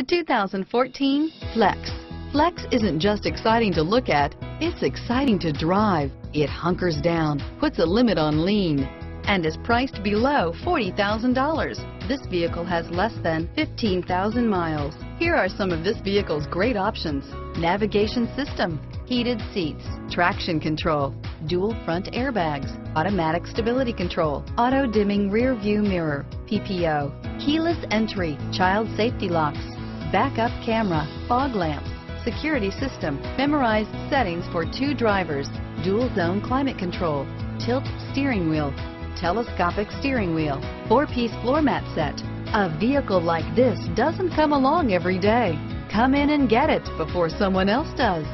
The 2014 Flex. Flex isn't just exciting to look at, it's exciting to drive. It hunkers down, puts a limit on lean, and is priced below $40,000. This vehicle has less than 15,000 miles. Here are some of this vehicle's great options. Navigation system, heated seats, traction control, dual front airbags, automatic stability control, auto dimming rear view mirror, PPO, keyless entry, child safety locks, backup camera, fog lamps, security system, memorized settings for two drivers, dual zone climate control, tilt steering wheel, telescopic steering wheel, four-piece floor mat set. A vehicle like this doesn't come along every day. Come in and get it before someone else does.